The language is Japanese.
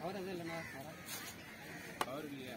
அவர் எதுவும் இல்லைண்ணா அவர் இல்லையா